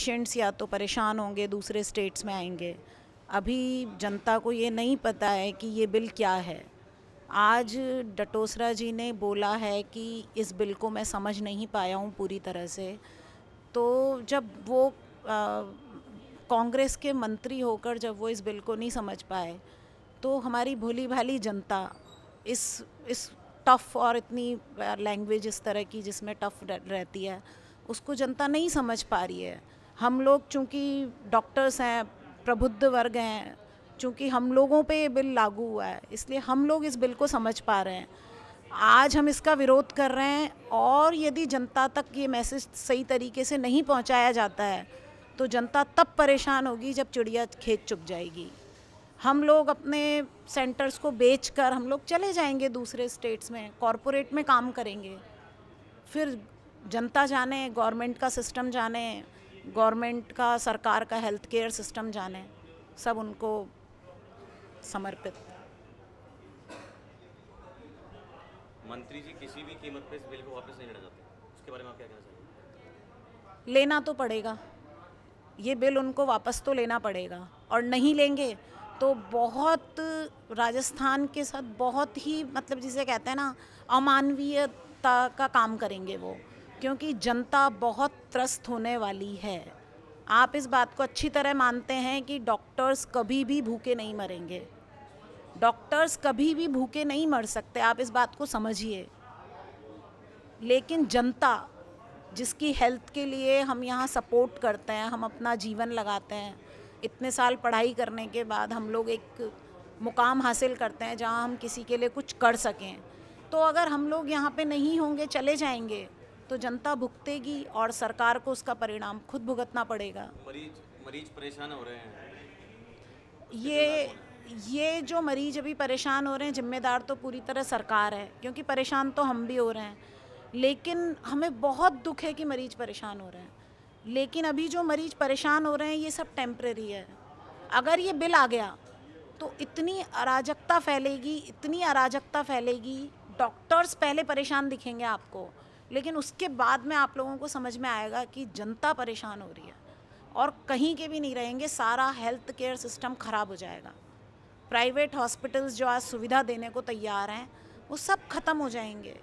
Patients या तो परेशान होंगे, दूसरे स्टेट्स में आएँगे। अभी जनता को ये नहीं पता है कि ये बिल क्या है। आज डटोसरा जी ने बोला है कि इस बिल को मैं समझ नहीं पाया हूँ पूरी तरह से। तो जब वो कांग्रेस के मंत्री होकर जब वो इस बिल को नहीं समझ पाए तो हमारी भोली भाली जनता इस इस टफ़ और इतनी लैंग्वेज इस तरह की जिसमें टफ़ रहती है, उसको जनता नहीं समझ पा रही है। हम लोग चूँकि डॉक्टर्स हैं, प्रबुद्ध वर्ग हैं, चूँकि हम लोगों पे ये बिल लागू हुआ है, इसलिए हम लोग इस बिल को समझ पा रहे हैं। आज हम इसका विरोध कर रहे हैं और यदि जनता तक ये मैसेज सही तरीके से नहीं पहुँचाया जाता है तो जनता तब परेशान होगी जब चिड़िया खेत चुप जाएगी। हम लोग अपने सेंटर्स को बेच कर हम लोग चले जाएँगे दूसरे स्टेट्स में कॉरपोरेट में काम करेंगे। फिर जनता जाने गवर्नमेंट का सिस्टम जाने गवर्नमेंट का सरकार का हेल्थ केयर सिस्टम जाने सब उनको समर्पित। मंत्री जी किसी भी कीमत पे इस बिल को वापस नहीं लेना चाहते। उसके बारे में आप क्या कहना चाहेंगे? लेना तो पड़ेगा। ये बिल उनको वापस तो लेना पड़ेगा। और नहीं लेंगे तो बहुत राजस्थान के साथ बहुत ही मतलब जिसे कहते हैं ना अमानवीयता का काम करेंगे वो। क्योंकि जनता बहुत त्रस्त होने वाली है। आप इस बात को अच्छी तरह मानते हैं कि डॉक्टर्स कभी भी भूखे नहीं मरेंगे। डॉक्टर्स कभी भी भूखे नहीं मर सकते, आप इस बात को समझिए। लेकिन जनता, जिसकी हेल्थ के लिए हम यहाँ सपोर्ट करते हैं, हम अपना जीवन लगाते हैं, इतने साल पढ़ाई करने के बाद हम लोग एक मुकाम हासिल करते हैं जहाँ हम किसी के लिए कुछ कर सकें। तो अगर हम लोग यहाँ पे नहीं होंगे, चले जाएँगे तो जनता भुगतेगी और सरकार को उसका परिणाम खुद भुगतना पड़ेगा। मरीज़ मरीज़ परेशान हो रहे हैं। ये ये जो मरीज़ अभी परेशान हो रहे हैं जिम्मेदार तो पूरी तरह सरकार है क्योंकि परेशान तो हम भी हो रहे हैं। लेकिन हमें बहुत दुख है कि मरीज़ परेशान हो रहे हैं। लेकिन अभी जो मरीज़ परेशान हो रहे हैं ये सब टेम्प्रेरी है। अगर ये बिल आ गया तो इतनी अराजकता फैलेगी इतनी अराजकता फैलेगी डॉक्टर्स पहले परेशान दिखेंगे आपको। लेकिन उसके बाद में आप लोगों को समझ में आएगा कि जनता परेशान हो रही है और कहीं के भी नहीं रहेंगे, सारा हेल्थ केयर सिस्टम ख़राब हो जाएगा। प्राइवेट हॉस्पिटल्स जो आज सुविधा देने को तैयार हैं, वो सब ख़त्म हो जाएँगे।